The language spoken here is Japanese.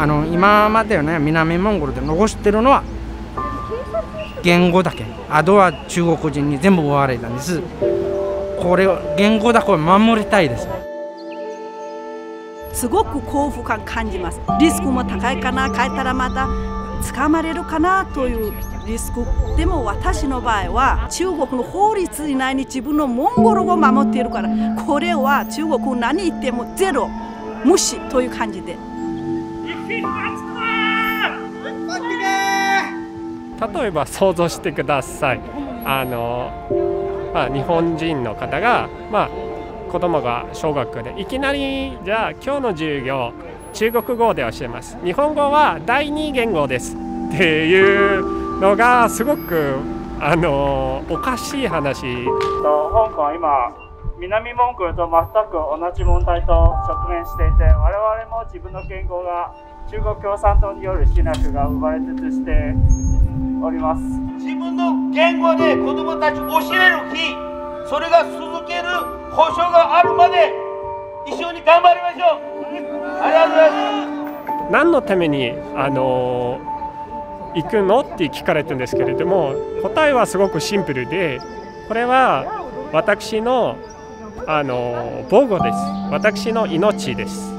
あの今まではね南モンゴルで残してるのは言語だけ。あとは中国人に全部追われたんです。これを言語だけを守りたいです。すごく幸福感感じます。リスクも高いかな帰ったらまた捕まれるかなというリスク。でも私の場合は中国の法律以内に自分のモンゴル語を守っているから。これは中国何言ってもゼロ。無視という感じで。例えば想像してください。あの、まあ、日本人の方が、まあ、子供が小学でいきなりじゃあ今日の授業中国語で教えます。日本語は第二言語ですっていうのがすごくあのおかしい話。香港今南モンゴルと全く同じ問題と直面していて我々も自分の言語が中国共産党による侵略が生まれつつしております。自分の言語で子供たち教える日。それが続ける保証があるまで一緒に頑張りましょう。ありがとうございます。何のためにあの行くの？って聞かれてるんですけれども答えはすごくシンプルでこれは私のあの母語です。私の命です